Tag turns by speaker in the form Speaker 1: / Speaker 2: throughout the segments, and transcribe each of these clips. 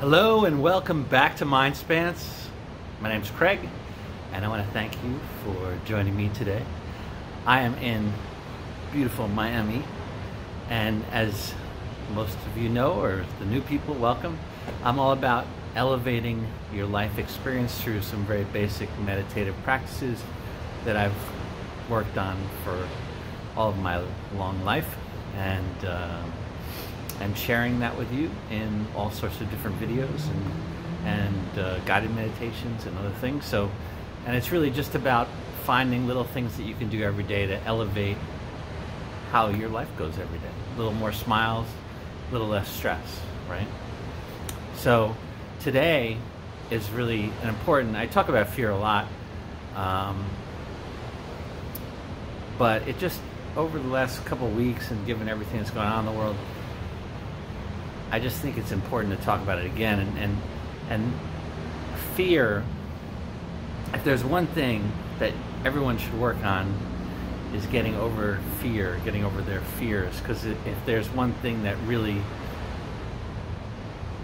Speaker 1: Hello and welcome back to MindSpanse. My name is Craig, and I want to thank you for joining me today. I am in beautiful Miami, and as most of you know, or the new people, welcome. I'm all about elevating your life experience through some very basic meditative practices that I've worked on for all of my long life, and uh, I'm sharing that with you in all sorts of different videos and and uh, guided meditations and other things. So, and it's really just about finding little things that you can do every day to elevate how your life goes every day. A little more smiles, a little less stress, right? So today is really an important. I talk about fear a lot, um, but it just over the last couple weeks and given everything that's going on in the world, I just think it's important to talk about it again. And and, and fear. If there's one thing that everyone should work on is getting over fear, getting over their fears. Because if there's one thing that really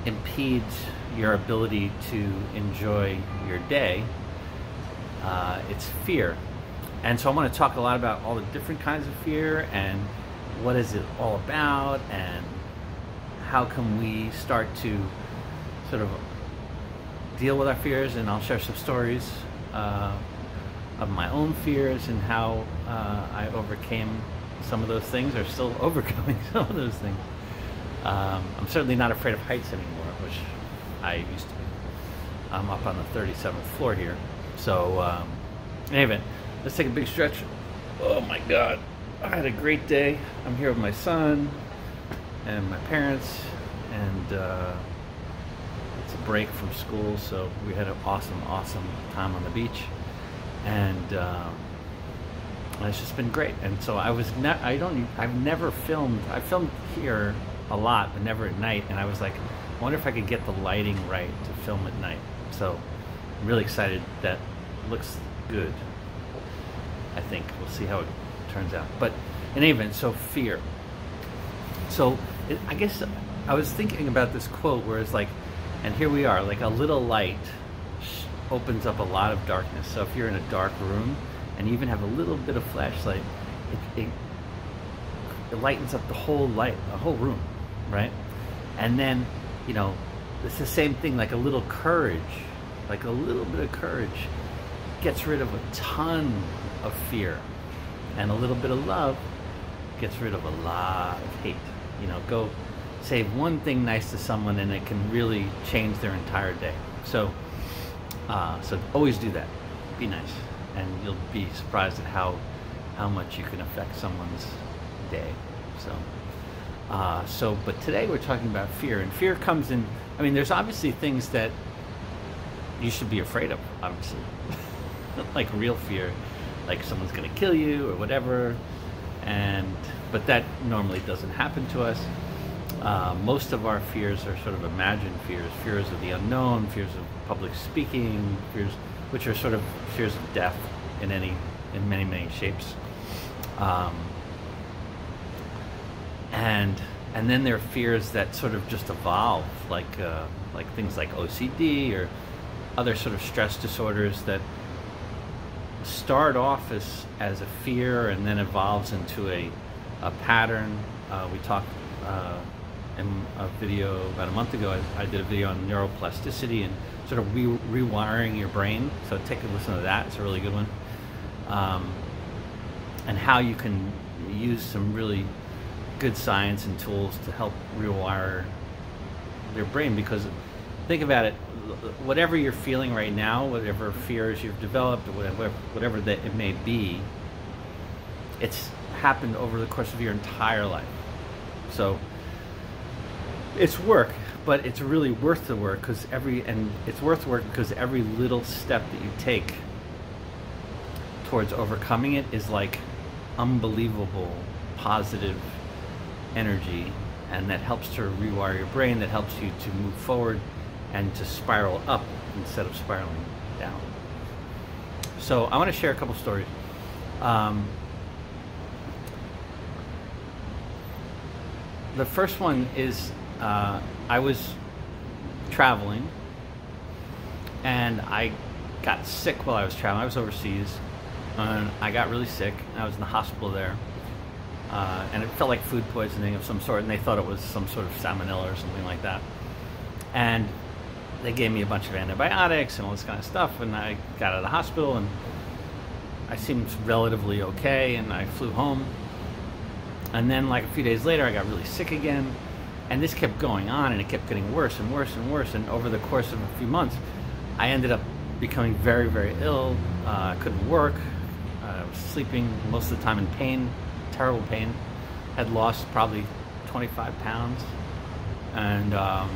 Speaker 1: impedes your ability to enjoy your day, uh, it's fear. And so I want to talk a lot about all the different kinds of fear and what is it all about and how can we start to sort of deal with our fears and I'll share some stories uh, of my own fears and how uh, I overcame some of those things or still overcoming some of those things. Um, I'm certainly not afraid of heights anymore, which I used to be. I'm up on the 37th floor here. So, um, anyway, let's take a big stretch. Oh my God, I had a great day. I'm here with my son and my parents, and uh, it's a break from school, so we had an awesome, awesome time on the beach, and um, it's just been great. And so I was, not I don't, I've never filmed. I filmed here a lot, but never at night. And I was like, I wonder if I could get the lighting right to film at night. So I'm really excited. That looks good. I think we'll see how it turns out. But in any event, so fear. So it, I guess I was thinking about this quote where it's like, and here we are, like a little light opens up a lot of darkness. So if you're in a dark room and you even have a little bit of flashlight, it, it, it lightens up the whole light, the whole room, right? And then, you know, it's the same thing, like a little courage, like a little bit of courage gets rid of a ton of fear. And a little bit of love gets rid of a lot of hate. You know, go say one thing nice to someone and it can really change their entire day. So, uh, so always do that. Be nice, and you'll be surprised at how how much you can affect someone's day. So, uh, so but today we're talking about fear, and fear comes in. I mean, there's obviously things that you should be afraid of, obviously, like real fear, like someone's to kill you or whatever, and but that normally doesn't happen to us. Uh, most of our fears are sort of imagined fears, fears of the unknown, fears of public speaking, fears which are sort of fears of death in any in many many shapes. Um, and and then there are fears that sort of just evolve, like uh, like things like OCD or other sort of stress disorders that start off as as a fear and then evolves into a a pattern. Uh, we talked uh, in a video about a month ago. I, I, did a video on neuroplasticity and sort of re- rewiring your brain. So take a listen to that. It's a really good one. Um, and how you can use some really good science and tools to help rewire your brain. Because think about it, whatever you're feeling right now, whatever fears you've developed, whatever, whatever that it may be, it's happened over the course of your entire life. So it's work, but it's really worth the work because every and it's worth work because every little step that you take towards overcoming it is like unbelievable positive energy and that helps to rewire your brain that helps you to move forward and to spiral up instead of spiraling down so i want to share a couple stories um, the first one is uh, I was traveling, and I got sick while I was traveling. I was overseas, and I got really sick. I was in the hospital there, uh, and it felt like food poisoning of some sort. And they thought it was some sort of salmonella or something like that. And they gave me a bunch of antibiotics and all this kind of stuff. And I got out of the hospital, and I seemed relatively okay. And I flew home. And then, like a few days later, I got really sick again. And this kept going on, and it kept getting worse and worse and worse. And over the course of a few months, I ended up becoming very, very ill. Uh, couldn't work. I was sleeping most of the time in pain, terrible pain. Had lost probably 25 pounds, and um,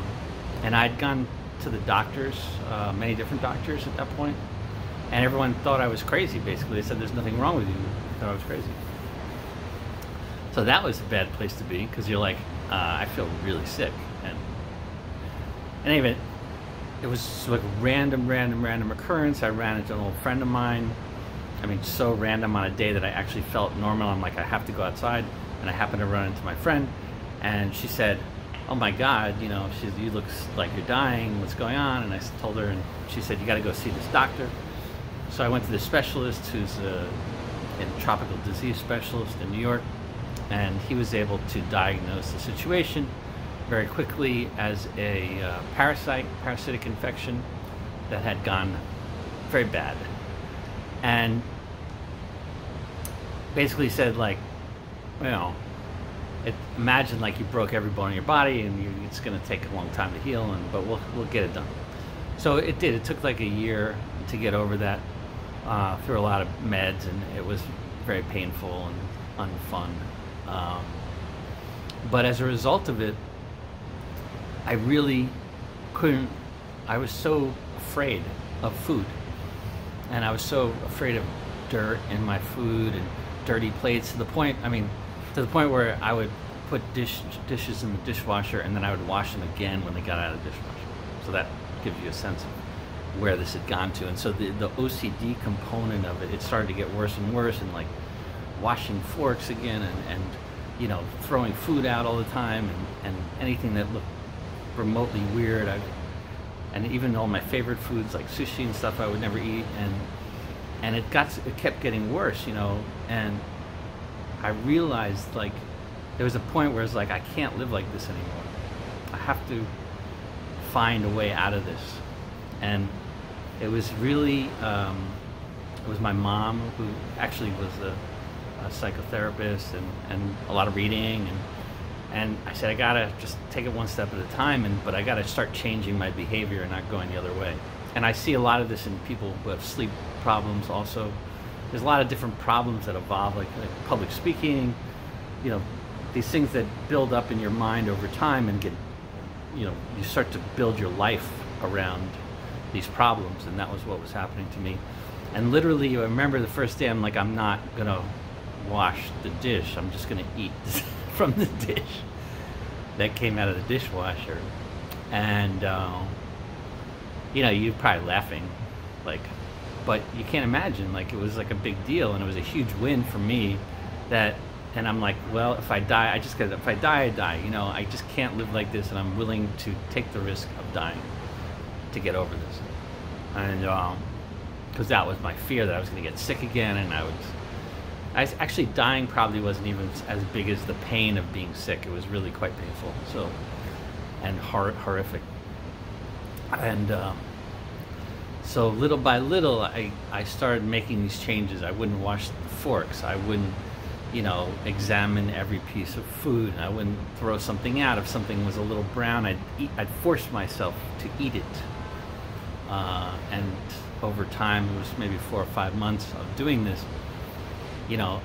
Speaker 1: and I'd gone to the doctors, uh, many different doctors at that point, and everyone thought I was crazy. Basically, they said there's nothing wrong with you. They thought I was crazy. So that was a bad place to be because you're like, uh, I feel really sick, and and even it was like a random, random, random occurrence. I ran into an old friend of mine. I mean, so random on a day that I actually felt normal. I'm like, I have to go outside, and I happened to run into my friend, and she said, "Oh my God, you know, she, you look like you're dying. What's going on?" And I told her, and she said, "You got to go see this doctor." So I went to the specialist, who's a, a tropical disease specialist in New York, and he was able to diagnose the situation very quickly as a uh, parasite, parasitic infection that had gone very bad. And basically said, like, you know, it, imagine like you broke every bone in your body and you, it's going to take a long time to heal, and but we'll, we'll get it done. So it did. It took like a year to get over that uh, through a lot of meds, and it was very painful and unfun. Um, but as a result of it, I really couldn't, I was so afraid of food. And I was so afraid of dirt in my food and dirty plates to the point, I mean, to the point where I would put dish, dishes in the dishwasher and then I would wash them again when they got out of the dishwasher. So that gives you a sense of where this had gone to. And so the, the OCD component of it, it started to get worse and worse and like washing forks again and, and you know, throwing food out all the time and, and anything that looked remotely weird. I, and even all my favorite foods like sushi and stuff I would never eat, and and it got it kept getting worse, you know. And I realized like there was a point where it's like I can't live like this anymore. I have to find a way out of this, and it was really um, it was my mom who actually was a, a psychotherapist and, and a lot of reading and and I said I gotta just take it one step at a time, and but I gotta start changing my behavior and not going the other way. And I see a lot of this in people who have sleep problems. Also, there's a lot of different problems that evolve, like, like public speaking. You know, these things that build up in your mind over time and get, you know, you start to build your life around these problems, and that was what was happening to me. And literally, I remember the first day, I'm like, I'm not gonna wash the dish. I'm just gonna eat. from the dish that came out of the dishwasher. And, uh, you know, you're probably laughing, like, but you can't imagine, like, it was like a big deal and it was a huge win for me that, and I'm like, well, if I die, I just got if I die, I die, you know, I just can't live like this and I'm willing to take the risk of dying to get over this. And, um, because that was my fear that I was going to get sick again and I would I, actually, dying probably wasn't even as big as the pain of being sick. It was really quite painful. So, and hor- horrific. And um, so, little by little, I I started making these changes. I wouldn't wash the forks. I wouldn't, you know, examine every piece of food. I wouldn't throw something out if something was a little brown. I'd eat. I'd force myself to eat it. Uh, and over time, it was maybe four or five months of doing this you know,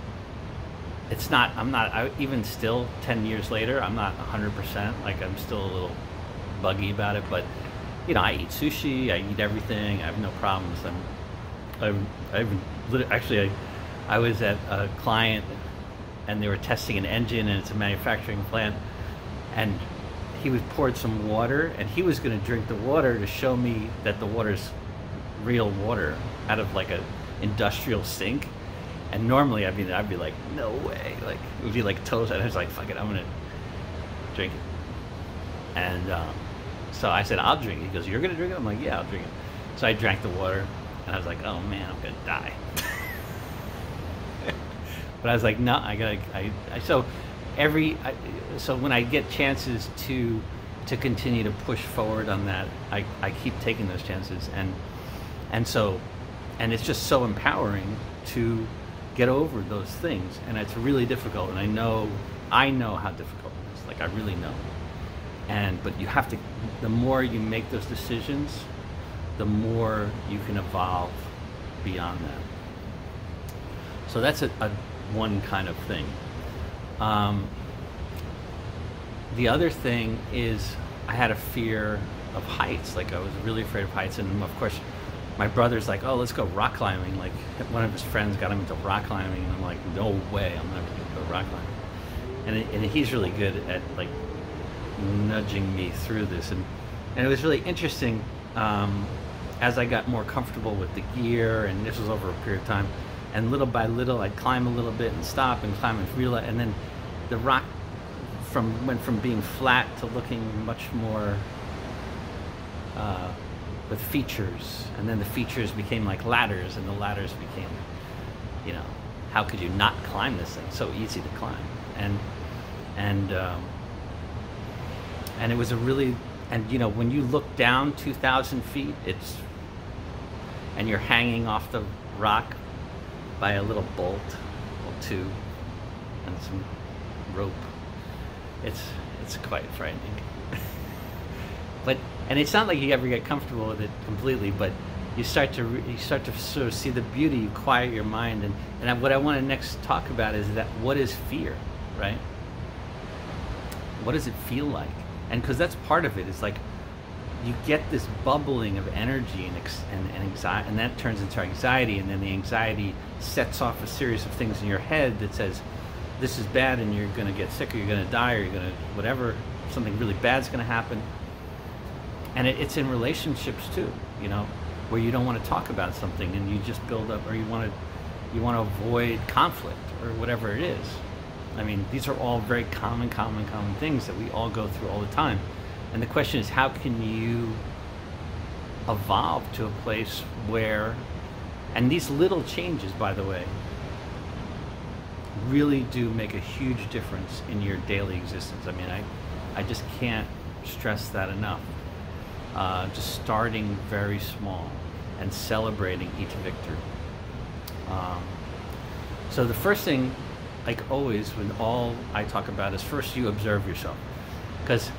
Speaker 1: it's not, I'm not, I, even still 10 years later, I'm not 100%. Like, I'm still a little buggy about it, but, you know, I eat sushi, I eat everything, I have no problems. I'm, I'm, I actually, I, I was at a client and they were testing an engine and it's a manufacturing plant and he was poured some water and he was going to drink the water to show me that the water's real water out of like a industrial sink and normally, I mean, I'd be like, no way. Like, it would be like toast. And I was like, fuck it, I'm going to drink it. And um, So I said, I'll drink it. He goes, You're going to drink it? I'm like, Yeah, I'll drink it. So I drank the water, and I was like, Oh man, I'm going to die. but I was like, No, I got to. I, I, so every. I, so when I get chances to to continue to push forward on that, I, I keep taking those chances. And, and so, and it's just so empowering to get over those things. And it's really difficult. And I know, I know how difficult it is. Like, I really know and but you have to the more you make those decisions the more you can evolve beyond that so that's a, a one kind of thing um, the other thing is i had a fear of heights like i was really afraid of heights and of course my brother's like oh let's go rock climbing. Like one of his friends got him into rock climbing and i'm like no way i'm going to go rock climbing. And, it, and he's really good at like nudging me through this, and and it was really interesting um, as I got more comfortable with the gear, and this was over a period of time, and little by little I'd climb a little bit and stop and climb and realize, and then the rock from went from being flat to looking much more uh, with features, and then the features became like ladders, and the ladders became, you know, how could you not climb this thing? So easy to climb, and and um, and it was a really and you know when you look down 2,000 feet, it's and you're hanging off the rock by a little bolt or two and some rope. It's it's quite frightening. but and it's not like you ever get comfortable with it completely, but you start to you start to sort of see the beauty. You quiet your mind, and and what I want to next talk about is that what is fear, right? What does it feel like? and because that's part of it it's like you get this bubbling of energy and, and, and anxiety and that turns into anxiety and then the anxiety sets off a series of things in your head that says this is bad and you're going to get sick or you're going to die or you're going to whatever something really bad's going to happen and it, it's in relationships too you know where you don't want to talk about something and you just build up or you want to you want to avoid conflict or whatever it is I mean, these are all very common, common, common things that we all go through all the time. And the question is, how can you evolve to a place where, and these little changes, by the way, really do make a huge difference in your daily existence. I mean, I, I just can't stress that enough. Uh, just starting very small and celebrating each victory. Um, so the first thing like always, when all I talk about is first you observe yourself. Because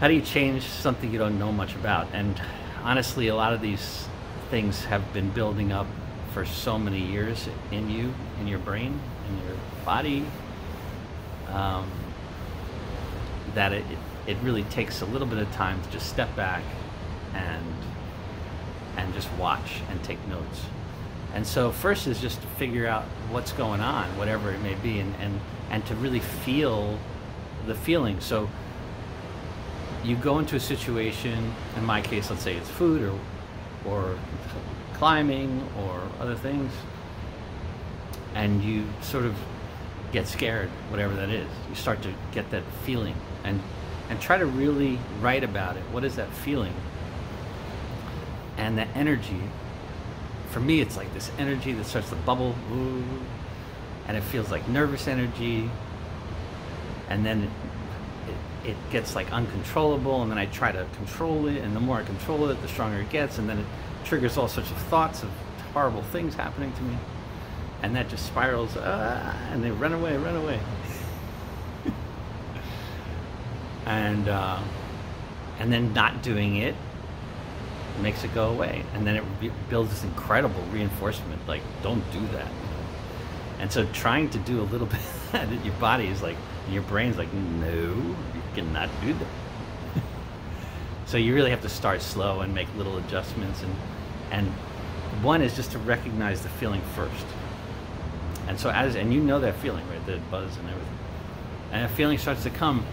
Speaker 1: how do you change something you don't know much about? And honestly, a lot of these things have been building up for so many years in you, in your brain, in your body, um, that it, it really takes a little bit of time to just step back and and just watch and take notes. And so first is just to figure out what's going on, whatever it may be, and, and, and to really feel the feeling. So you go into a situation, in my case, let's say it's food or, or climbing or other things, and you sort of get scared, whatever that is. You start to get that feeling and, and try to really write about it. What is that feeling? And that energy for me, it's like this energy that starts to bubble, ooh, and it feels like nervous energy, and then it, it, it, gets like uncontrollable, and then I try to control it, and the more I control it, the stronger it gets, and then it triggers all sorts of thoughts of horrible things happening to me, and that just spirals, ah, and they run away, run away, and uh, and then not doing it makes it go away, and then it builds this incredible reinforcement. Like, don't do that. And so, trying to do a little bit that, your body is like, your brain's like, no, you cannot do that. so you really have to start slow and make little adjustments, and and one is just to recognize the feeling first. And so as and you know that feeling, right? The buzz and everything. And a feeling starts to come.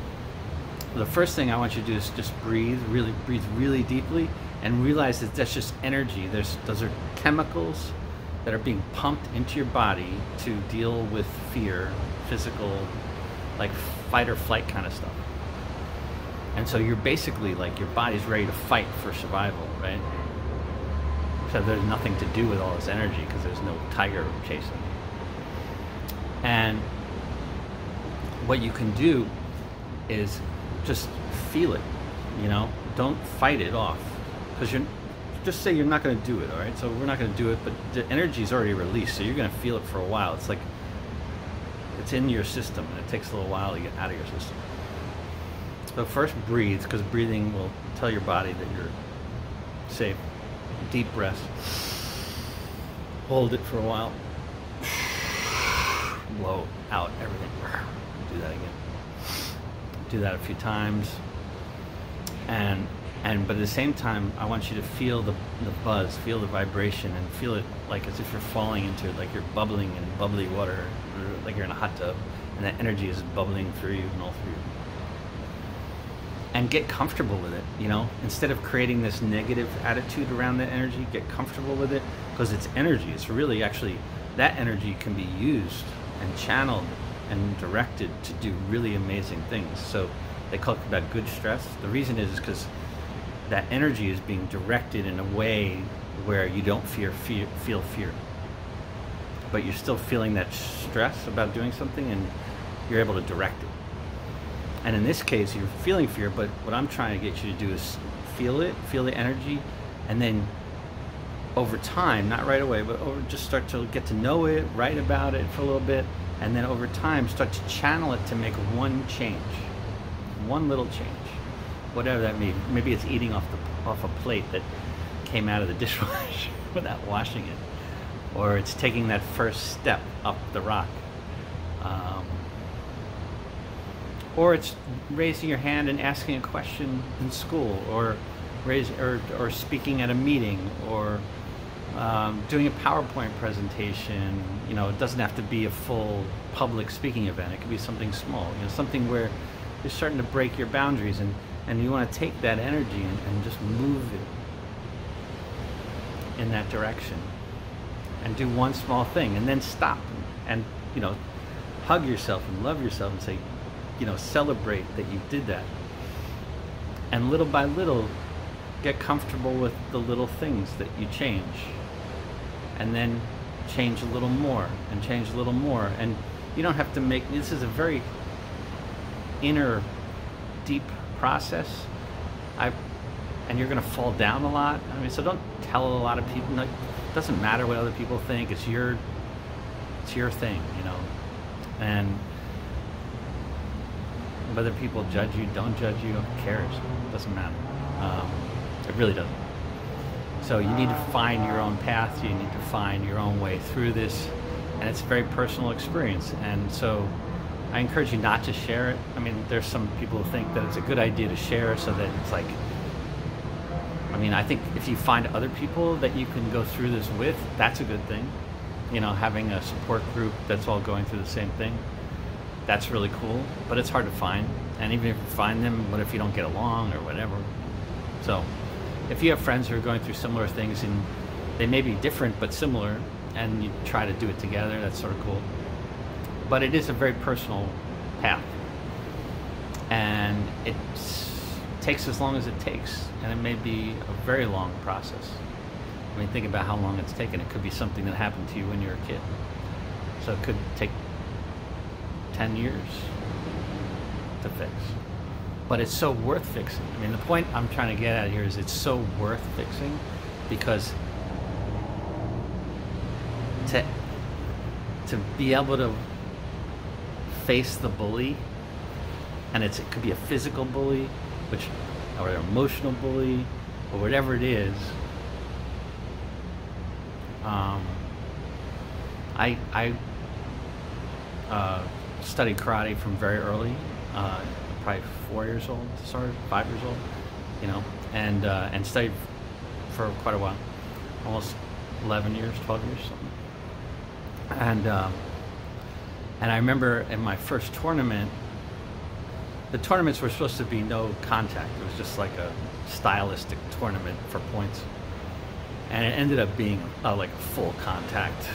Speaker 1: The first thing I want you to do is just breathe, really breathe really deeply and realize that that's just energy. There's, those are chemicals that are being pumped into your body to deal with fear, physical, like fight or flight kind of stuff. And so you're basically like your body's ready to fight for survival, right? So there's nothing to do with all this energy because there's no tiger chasing. And what you can do is just feel it, you know? Don't fight it off because you're just say you're not going to do it, all right? So we're not going to do it, but the energy is already released, so you're going to feel it for a while. It's like it's in your system, and it takes a little while to get out of your system. So first breathe, because breathing will tell your body that you're safe. Deep breath. Hold it for a while. Blow out everything. Do that again. Do that a few times. And and but at the same time i want you to feel the, the buzz feel the vibration and feel it like as if you're falling into it like you're bubbling in bubbly water like you're in a hot tub and that energy is bubbling through you and all through you. And get comfortable with it you know? Instead of creating this negative attitude around that energy get comfortable with it because it's energy. It's really actually that energy can be used and channeled and directed to do really amazing things so they talk about good stress the reason is because that energy is being directed in a way where you don't fear, fear, feel fear. But you're still feeling that stress about doing something and you're able to direct it. And in this case, you're feeling fear, but what I'm trying to get you to do is feel it, feel the energy, and then over time, not right away, but over just start to get to know it, write about it for a little bit, and then over time start to channel it to make one change, one little change whatever that means. Maybe it's eating off the off a plate that came out of the dishwasher without washing it, or it's taking that first step up the rock, um, or it's raising your hand and asking a question in school, or raise or, or speaking at a meeting, or um, doing a PowerPoint presentation. You know, it doesn't have to be a full public speaking event. It could be something small. You know, something where you're starting to break your boundaries and and you want to take that energy and, and just move it in that direction and do one small thing and then stop and, you know, hug yourself and love yourself and say, you know, celebrate that you did that. And little by little, get comfortable with the little things that you change. And then change a little more and change a little more. And you don't have to make this is a very inner, deep process. I, and you're going to fall down a lot. I mean, so don't tell a lot of people. Like, it doesn't matter what other people think. It's your, it's your thing, you know. And whether people judge you, don't judge you, cares? It doesn't matter. Um, it really doesn't. So you need to find your own path. You need to find your own way through this, and it's a very personal experience. And so I encourage you not to share it. I mean, there's some people who think that it's a good idea to share so that it's like, I mean, I think if you find other people that you can go through this with, that's a good thing. You know, having a support group that's all going through the same thing, that's really cool, but it's hard to find. And even if you find them, what if you don't get along or whatever? So, if you have friends who are going through similar things and they may be different but similar, and you try to do it together, that's sort of cool but it is a very personal path. And it takes as long as it takes, and it may be a very long process. I mean, think about how long it's taken. It could be something that happened to you when you were a kid. So it could take 10 years to fix. But it's so worth fixing. I mean, the point I'm trying to get at here is it's so worth fixing because to, to be able to face the bully, and it's it could be a physical bully, which or an emotional bully, or whatever it is. Um, I I uh, studied karate from very early, uh, probably four years old, sorry, five years old, you know, and uh, and studied for quite a while, almost eleven years, twelve years, something, and. Um, and I remember in my first tournament, the tournaments were supposed to be no contact. It was just like a stylistic tournament for points. And it ended up being uh, like a full contact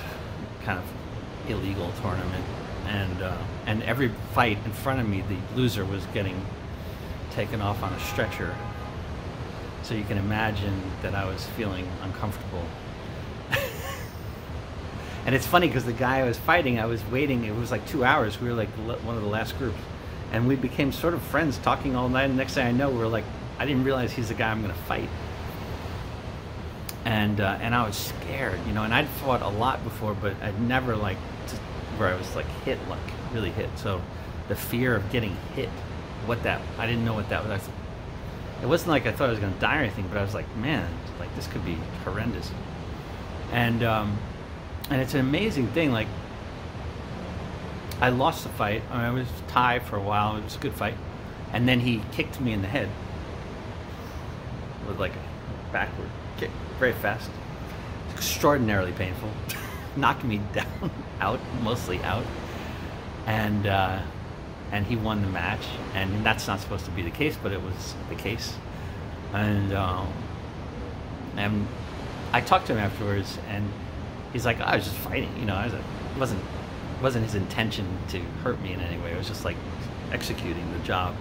Speaker 1: kind of illegal tournament. And, uh, and every fight in front of me, the loser was getting taken off on a stretcher. So you can imagine that I was feeling uncomfortable. and it's funny because the guy I was fighting, I was waiting. It was like two hours. We were like one of the last groups, and we became sort of friends, talking all night. And next thing I know, we're like, I didn't realize he's the guy I'm going to fight. And uh, and I was scared, you know. And I'd fought a lot before, but I'd never like where I was like hit, like really hit. So the fear of getting hit, what that I didn't know what that was. It wasn't like I thought I was going to die or anything, but I was like, man, like this could be horrendous. And um, and it's an amazing thing. Like I lost the fight. I, mean, I was tied for a while. It was a good fight, and then he kicked me in the head with like a backward kick, very fast, extraordinarily painful, knocked me down, out, mostly out, and. Uh, and he won the match. And that's not supposed to be the case, but it was the case. And um, and I talked to him afterwards, and he's like, "I was just fighting, you know. I was, it wasn't wasn't his intention to hurt me in any way. It was just like executing the job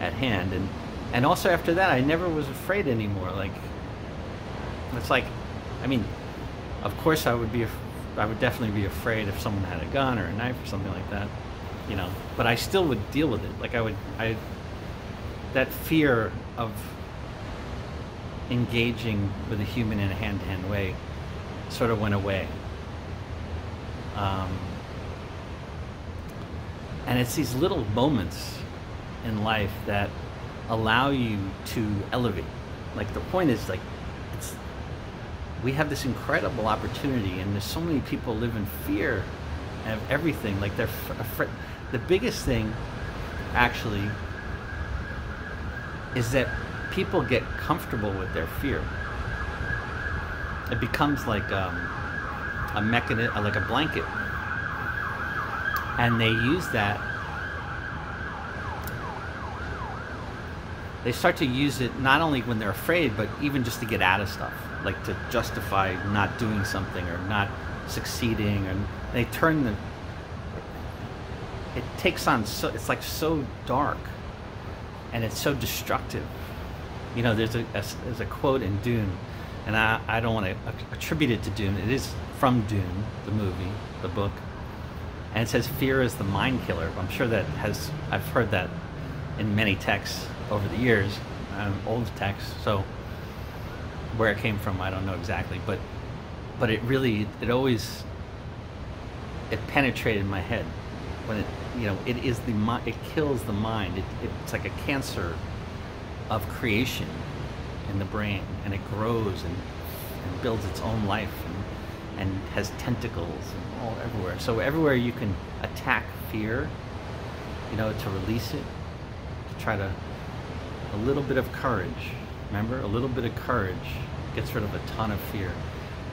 Speaker 1: at hand." And and also after that, I never was afraid anymore. Like it's like, I mean, of course I would be, I would definitely be afraid if someone had a gun or a knife or something like that you know but i still would deal with it. Like i would i that fear of engaging with a human in a hand-to-hand way sort of went away. Um, and it's these little moments in life that allow you to elevate. Like the point is like we have this incredible opportunity and there's so many people live in fear of everything like they're afraid the biggest thing, actually, is that people get comfortable with their fear. It becomes like um, a mechanism, like a blanket, and they use that. They start to use it not only when they're afraid, but even just to get out of stuff, like to justify not doing something or not succeeding, and they turn the it takes on so it's like so dark and it's so destructive. You know there's a, a there's a quote in Dune and i, I don't want to attribute it to Dune. It is from Dune the movie the book and it says fear is the mind killer. I'm sure that has i've heard that in many texts over the years um, old texts so where it came from i don't know exactly but but it really it always it penetrated my head when it you know it is the mind it kills the mind. It, it's like a cancer of creation in the brain and it grows and, and builds its own life and, and has tentacles and all everywhere. So everywhere you can attack fear you know to release it to try to a little bit of courage remember? A little bit of courage gets rid of a ton of fear.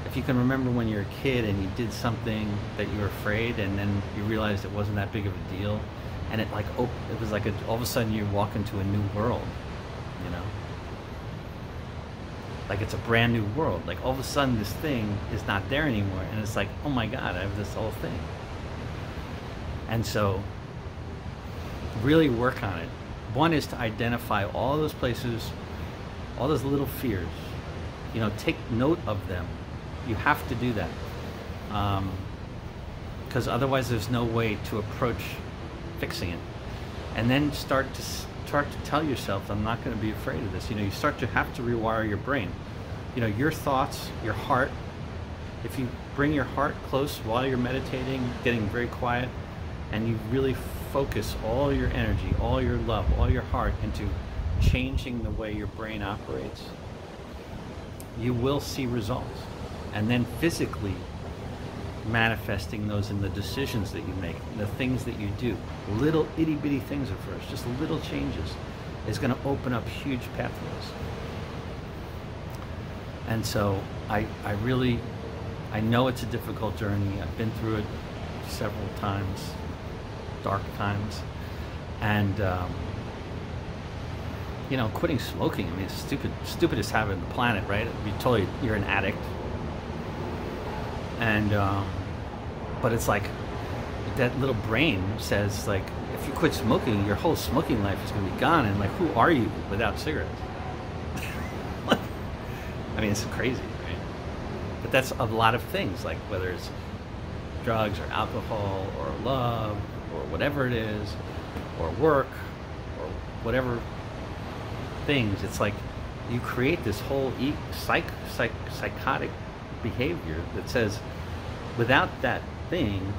Speaker 1: If you can remember when you're a kid and you did something that you were afraid and then you realized it wasn't that big of a deal and it like op- it was like a, all of a sudden you walk into a new world you know? Like it's a brand new world. Like all of a sudden this thing is not there anymore and it's like oh my god i have this whole thing. And so really work on it. One is to identify all those places all those little fears you know take note of them you have to do that. Because um, otherwise, there's no way to approach fixing it. And then start to start to tell yourself, I'm not going to be afraid of this. You know, you start to have to rewire your brain. You know, your thoughts, your heart. If you bring your heart close while you're meditating, getting very quiet, and you really focus all your energy, all your love, all your heart into changing the way your brain operates, you will see results and then physically manifesting those in the decisions that you make, the things that you do. Little itty bitty things at first, just little changes, is going to open up huge pathways. And so I, I really, I know it's a difficult journey. I've been through it several times, dark times, and um, you know, quitting smoking. I mean, it's stupid, stupidest habit on the planet, right? You totally, you're an addict, and um, but it's like that little brain says like, if you quit smoking, your whole smoking life is going to be gone, and like, who are you without cigarettes? I mean, it's crazy, right? But that's a lot of things, like whether it's drugs or alcohol or love or whatever it is, or work or whatever things. It's like you create this whole e- psych, psych, psychotic behavior that says, without that thing,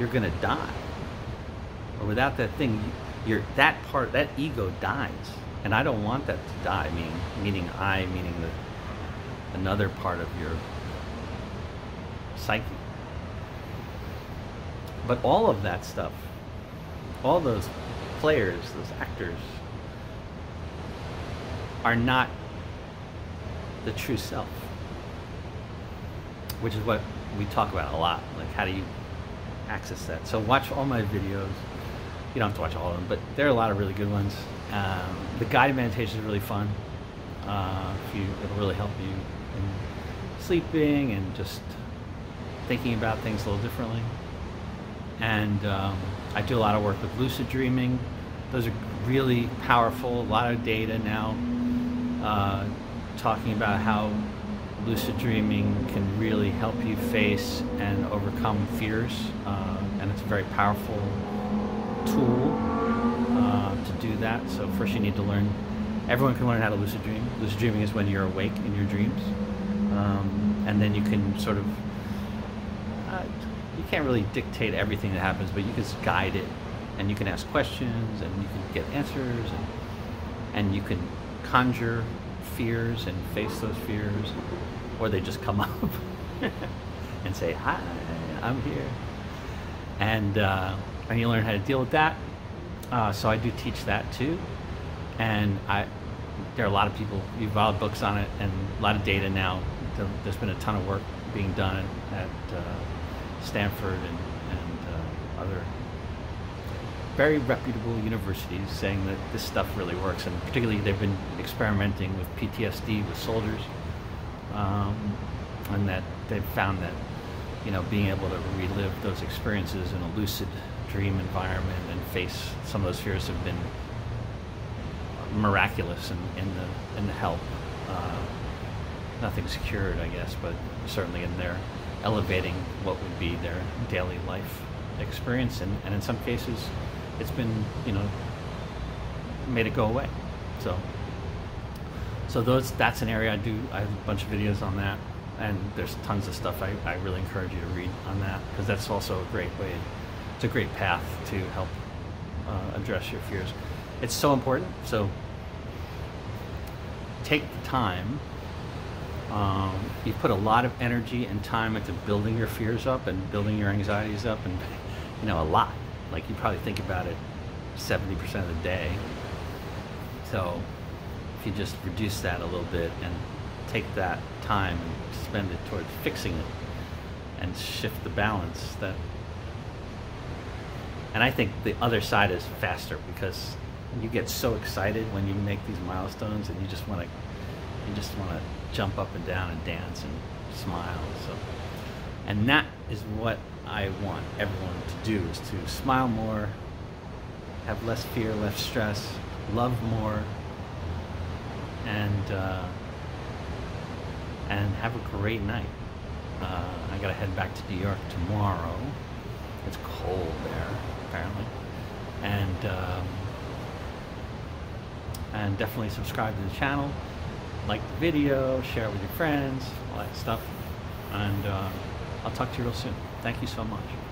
Speaker 1: you're going to die. Or without that thing, you're, that part, that ego dies. And I don't want that to die, meaning, meaning I, meaning the, another part of your psyche. But all of that stuff, all those players, those actors, are not the true self, which is what we talk about a lot. Like, how do you access that? So, watch all my videos. You don't have to watch all of them, but there are a lot of really good ones. Um, the guided meditation is really fun. Uh, if you, it'll really help you in sleeping and just thinking about things a little differently. And um, I do a lot of work with lucid dreaming. Those are really powerful. A lot of data now uh, talking about how lucid dreaming can really help you face and overcome fears, uh, and it's a very powerful tool uh, to do that. So first, you need to learn. Everyone can learn how to lucid dream. Lucid dreaming is when you're awake in your dreams, um, and then you can sort of. Uh, you can't really dictate everything that happens, but you can guide it, and you can ask questions, and you can get answers, and and you can conjure fears and face those fears, or they just come up and say, "Hi, I'm here," and uh, and you learn how to deal with that. Uh, so I do teach that too, and I there are a lot of people you've filed books on it and a lot of data now. There's been a ton of work being done at uh, Stanford and, and uh, other very reputable universities saying that this stuff really works, and particularly they've been experimenting with PTSD with soldiers, um, and that they've found that you know being able to relive those experiences in a lucid dream environment and face some of those fears have been miraculous in, in the in the help. Uh, nothing's cured, I guess, but certainly in their elevating what would be their daily life experience, and, and in some cases it's been you know made it go away. So so those that's an area I do. I have a bunch of videos on that, and there's tons of stuff I, I really encourage you to read on that because that's also a great way. It's a great path to help uh, address your fears. It's so important. So take the time. Um, you put a lot of energy and time into building your fears up and building your anxieties up, and you know a lot like you probably think about it 70% of the day. So if you just reduce that a little bit and take that time and spend it towards fixing it and shift the balance that and I think the other side is faster because you get so excited when you make these milestones and you just want to you just want to jump up and down and dance and smile so and that is what I want everyone to do is to smile more, have less fear, less stress, love more, and uh, and have a great night. Uh, I gotta head back to New York tomorrow. It's cold there, apparently, and um, and definitely subscribe to the channel, like the video, share it with your friends, all that stuff, and uh, I'll talk to you real soon. Thank you so much.